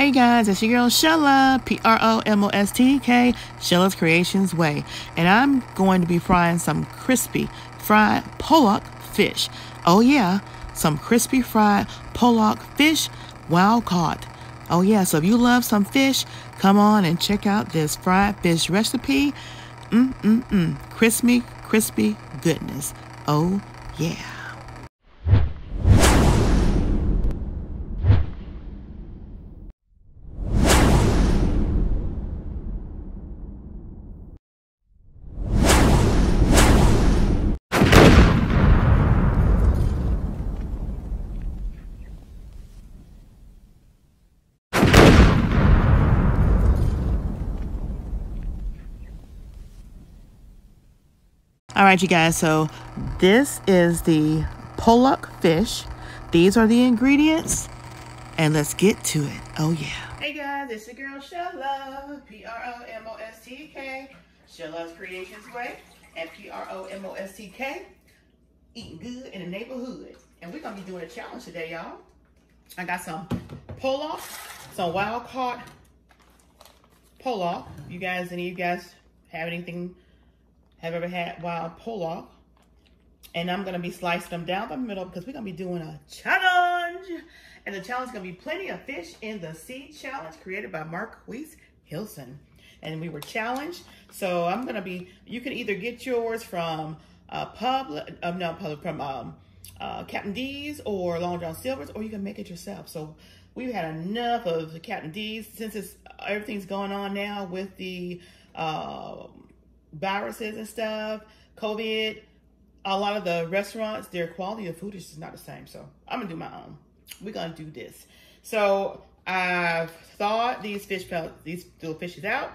Hey guys, it's your girl Sheila, P R O M O S T K, Sheila's Creations Way, and I'm going to be frying some crispy fried pollock fish. Oh yeah, some crispy fried pollock fish, wild caught. Oh yeah, so if you love some fish, come on and check out this fried fish recipe. Mm mm mm, crispy, crispy goodness. Oh yeah. All right, you guys, so this is the pollock fish. These are the ingredients, and let's get to it. Oh, yeah. Hey, guys, it's your girl, Sheila, P-R-O-M-O-S-T-K, Sheila's Creations Way, and P-R-O-M-O-S-T-K, eating good in the neighborhood. And we're going to be doing a challenge today, y'all. I got some pollock, some wild-caught pollock. You guys, any of you guys have anything have ever had wild pollock. And I'm going to be slicing them down the middle because we're going to be doing a challenge. And the challenge is going to be plenty of fish in the sea challenge created by Marquise Hilson. And we were challenged. So I'm going to be, you can either get yours from uh, Public, um, no, public, from um, uh, Captain D's or Long John Silver's, or you can make it yourself. So we've had enough of the Captain D's since it's, everything's going on now with the uh, viruses and stuff, COVID, a lot of the restaurants, their quality of food is just not the same. So I'm gonna do my own. We're gonna do this. So I've thawed these fish pellets, these little fishes out,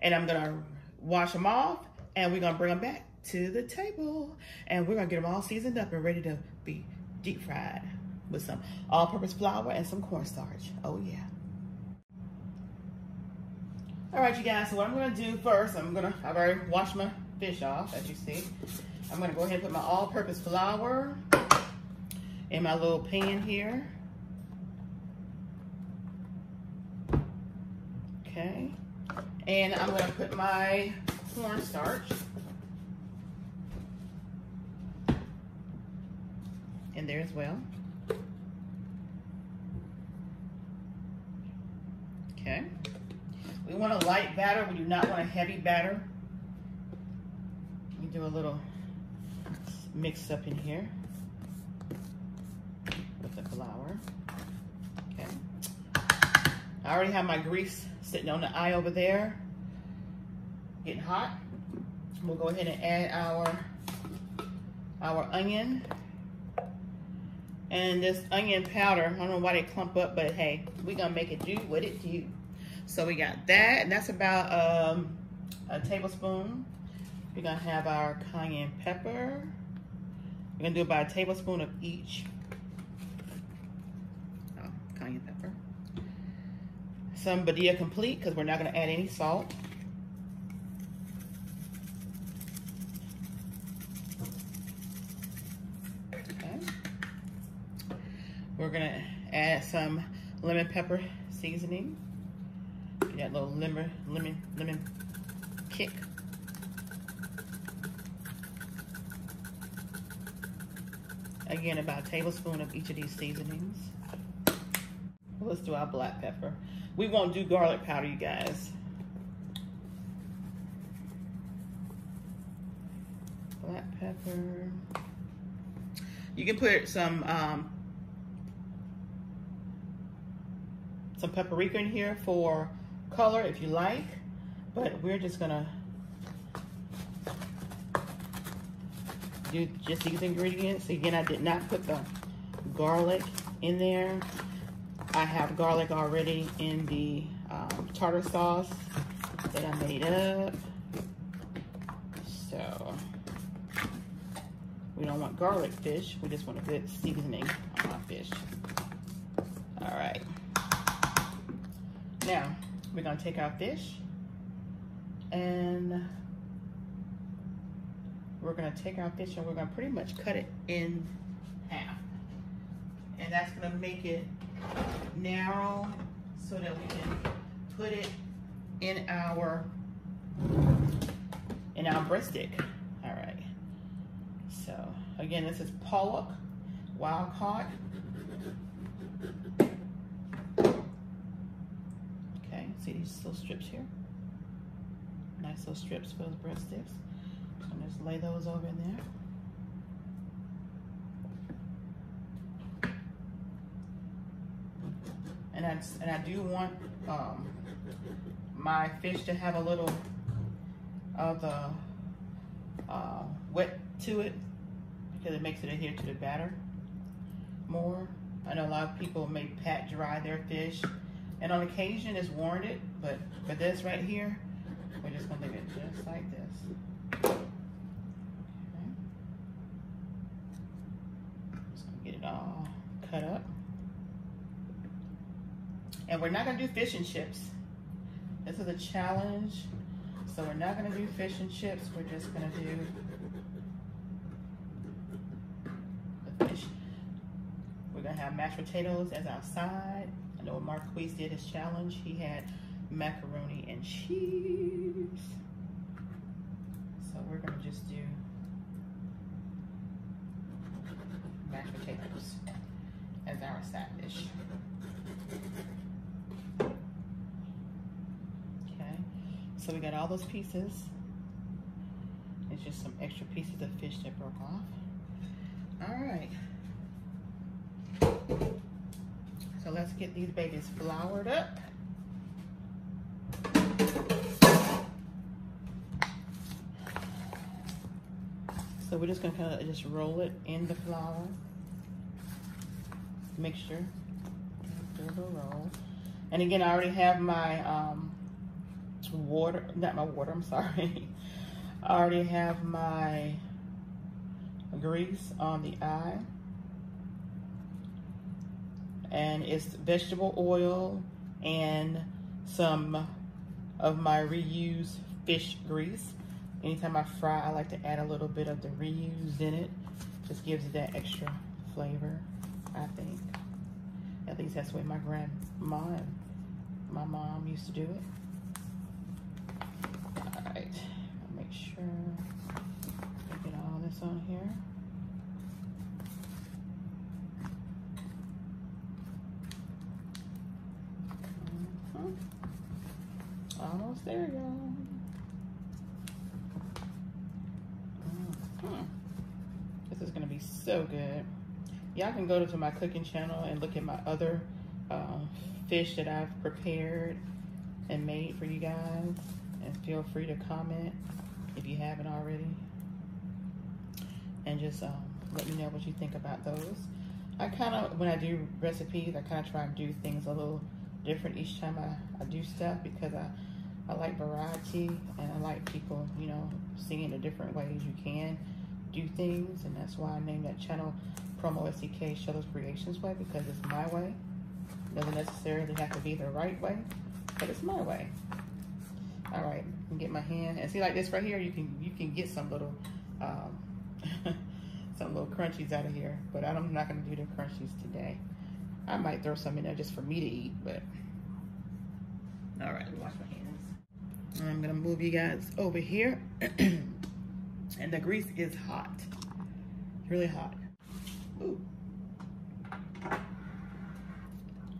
and I'm gonna wash them off, and we're gonna bring them back to the table, and we're gonna get them all seasoned up and ready to be deep fried with some all-purpose flour and some cornstarch. Oh yeah. All right, you guys, so what I'm gonna do first, I'm gonna, I've already washed my fish off, as you see. I'm gonna go ahead and put my all-purpose flour in my little pan here. Okay, and I'm gonna put my cornstarch in there as well. Okay. We want a light batter. We do not want a heavy batter. We do a little mix up in here with the flour. Okay. I already have my grease sitting on the eye over there, getting hot. We'll go ahead and add our our onion. And this onion powder, I don't know why they clump up, but hey, we're gonna make it do what it do. So we got that, and that's about um, a tablespoon. We're gonna have our cayenne pepper. We're gonna do about a tablespoon of each. Oh, cayenne pepper. Some Badia Complete, because we're not gonna add any salt. Okay. We're gonna add some lemon pepper seasoning that little lemon, lemon, lemon kick. Again, about a tablespoon of each of these seasonings. Let's do our black pepper. We won't do garlic powder, you guys. Black pepper. You can put some um, some paprika in here for color if you like, but we're just gonna do just these ingredients. Again, I did not put the garlic in there. I have garlic already in the um, tartar sauce that I made up. So, we don't want garlic fish. We just want a good seasoning on our fish. All right. Now, we're gonna take our fish and we're gonna take our fish and we're gonna pretty much cut it in half. And that's gonna make it narrow so that we can put it in our in our breadstick. All right. So again, this is pollock wild caught. Okay, see these little strips here? Nice little strips for those breadsticks. So I'm just lay those over in there. And I, and I do want um, my fish to have a little of the uh, wet to it because it makes it adhere to the batter more. I know a lot of people may pat dry their fish and on occasion it's warranted, but for this right here, we're just gonna leave it just like this. Okay. Just gonna get it all cut up. And we're not gonna do fish and chips. This is a challenge. So we're not gonna do fish and chips. We're just gonna do the fish. We're gonna have mashed potatoes as our side. Know Marquise did his challenge. He had macaroni and cheese. So we're gonna just do mashed potatoes as our side dish. Okay, so we got all those pieces. It's just some extra pieces of fish that broke off. All right. So let's get these babies floured up. So we're just gonna kind of just roll it in the flour mixture. Roll. And again, I already have my um, water, not my water, I'm sorry. I already have my grease on the eye. And it's vegetable oil and some of my reused fish grease. Anytime I fry, I like to add a little bit of the reused in it. Just gives it that extra flavor, I think. At least that's the way my grandma and my mom used to do it. All right, I'll make sure I get all this on here. Mm there, we go. Mm. This is gonna be so good. Y'all can go to my cooking channel and look at my other um, fish that I've prepared and made for you guys and feel free to comment if you haven't already. And just um, let me know what you think about those. I kind of, when I do recipes, I kind of try and do things a little different each time I, I do stuff because I, I like variety and I like people, you know, seeing the different ways you can do things. And that's why I named that channel Promo STK Sheila's Creations Way because it's my way. It doesn't necessarily have to be the right way, but it's my way. All right, get my hand and see like this right here. You can you can get some little um, some little crunchies out of here, but I'm not gonna do the crunchies today. I might throw some in there just for me to eat, but all right, wash my hands. I'm gonna move you guys over here, and the grease is hot, really hot. Ooh.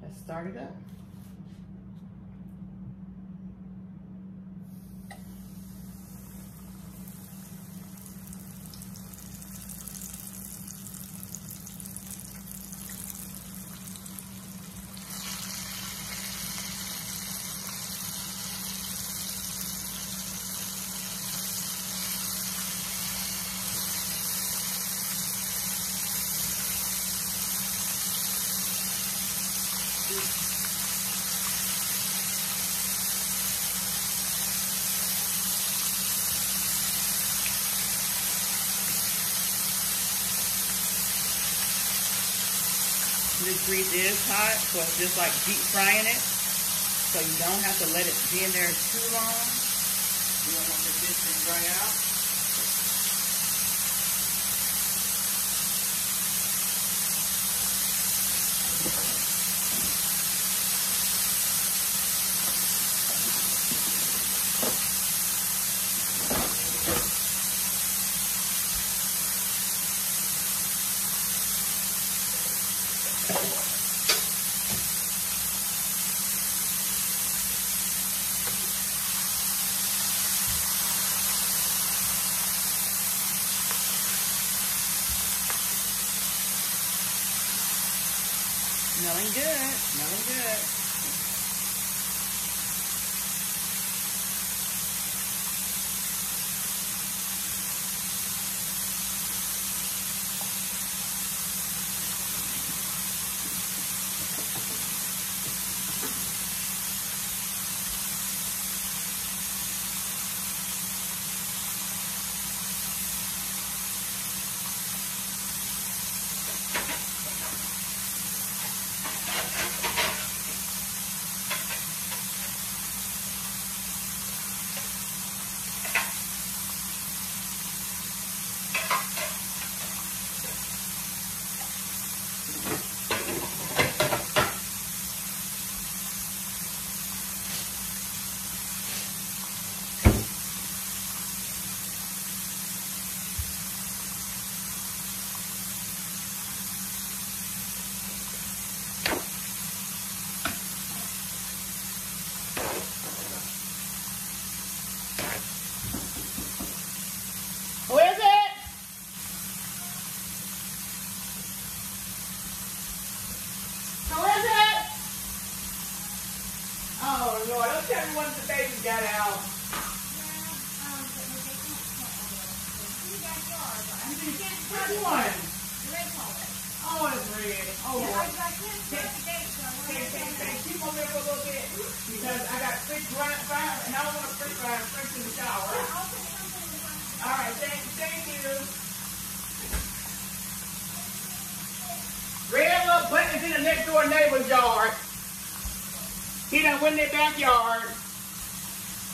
Let's start it up. This grease is hot, so it's just like deep frying it. So you don't have to let it be in there too long. You don't want the to dry out. Smelling good. Smelling good. get out. One? Red. Keep there for a little bit because I got six and I don't want to the shower. All right, thank, thank you. Red in the next door neighbor's yard. He done went in their backyard.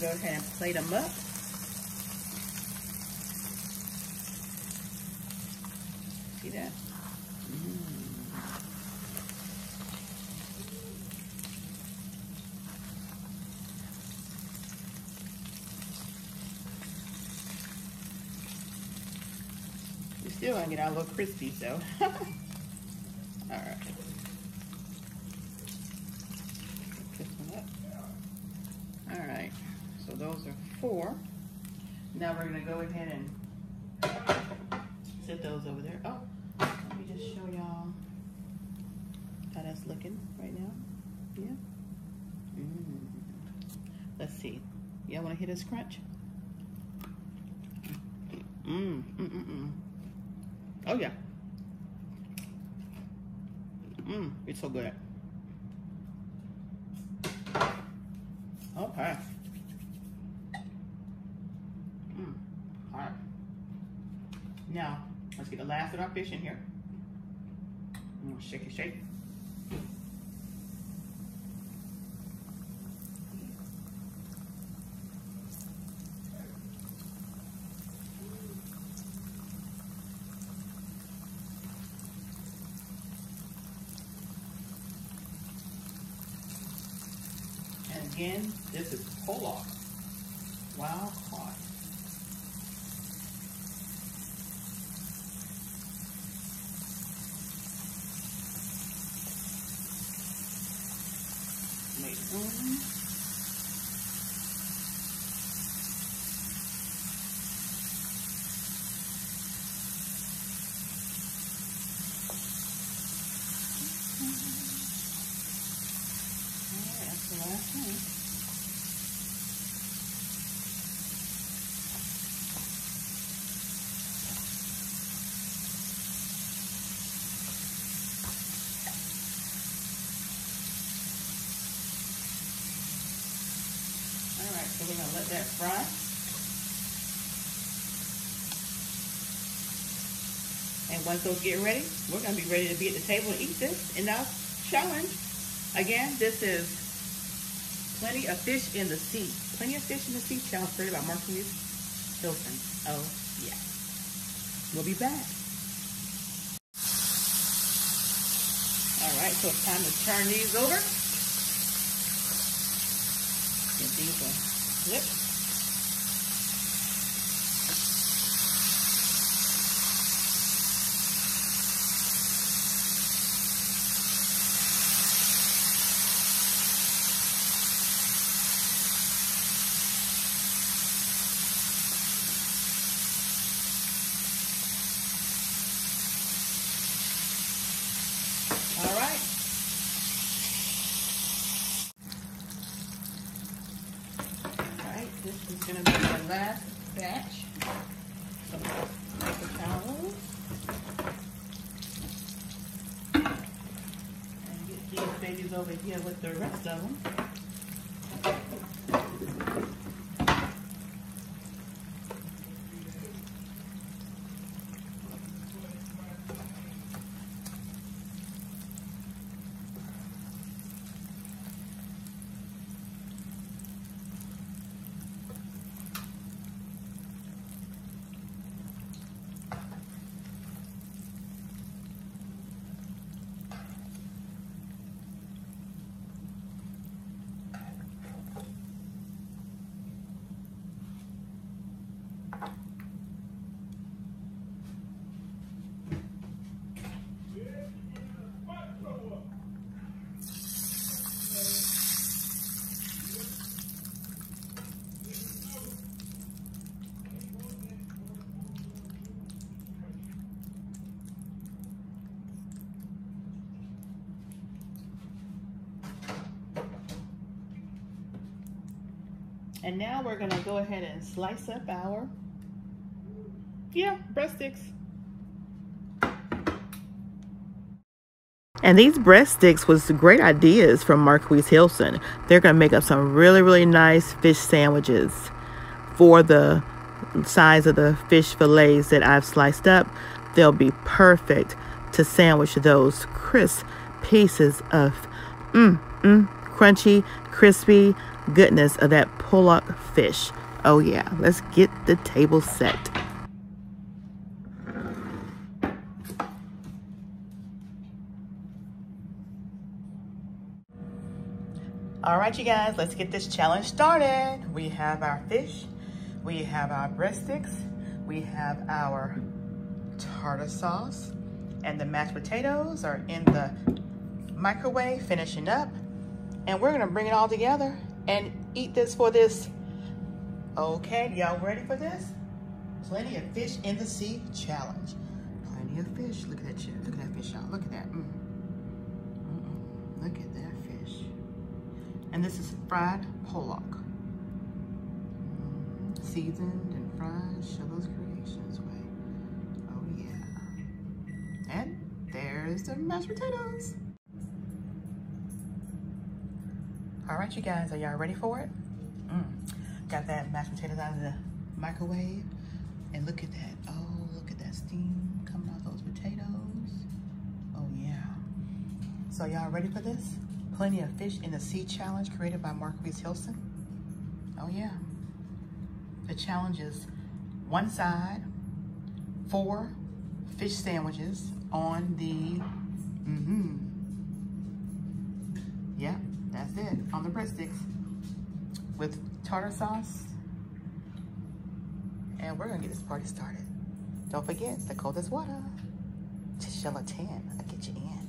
going to go ahead and plate them up. See that? Still want to get out a little crispy, so. All right. those are four. Now we're gonna go ahead and set those over there. Oh, let me just show y'all how that's looking right now. Yeah. Mm. Let's see. Y'all wanna hit a scrunch? Mmm, mm, mm, mm. Oh yeah. Mmm, it's so good. Okay. Now, let's get the last of our fish in here. Shake it, shake. And again, this is pollock, front. And once those get ready, we're gonna be ready to be at the table and eat this in our challenge. Again, this is Plenty of Fish in the Sea. Plenty of Fish in the Sea challenge created by Marquise Hilson. Oh, yeah. We'll be back. All right, so it's time to turn these over. Get these a flip. This is going to be the last batch of paper towels. And get these babies over here with the rest of them. And now we're gonna go ahead and slice up our, yeah, breast sticks. And these breast sticks was great ideas from Marquise Hilson. They're gonna make up some really, really nice fish sandwiches for the size of the fish fillets that I've sliced up. They'll be perfect to sandwich those crisp pieces of mm, mm, crunchy, crispy, goodness of that pollock fish. Oh yeah, let's get the table set. All right, you guys, let's get this challenge started. We have our fish, we have our breast sticks, we have our tartar sauce, and the mashed potatoes are in the microwave finishing up. And we're gonna bring it all together and eat this for this. Okay, y'all ready for this? Plenty of fish in the sea challenge. Plenty of fish. Look at that, look at that fish, y'all. Look at that. Mm. Look at that fish. And this is fried pollock. Mm. Seasoned and fried, Sheila's Creations way. Oh yeah. And there's the mashed potatoes. All right, you guys, are y'all ready for it? Mm. Got that mashed potatoes out of the microwave. And look at that. Oh, look at that steam coming out those potatoes. Oh, yeah. So y'all ready for this? Plenty of fish in the sea challenge created by Marquise Hilson. Oh, yeah. The challenge is one side, four fish sandwiches on the, mm-hmm. That's it, on the breadsticks with tartar sauce. And we're gonna get this party started. Don't forget, the coldest water. Just 10, I'll get you in.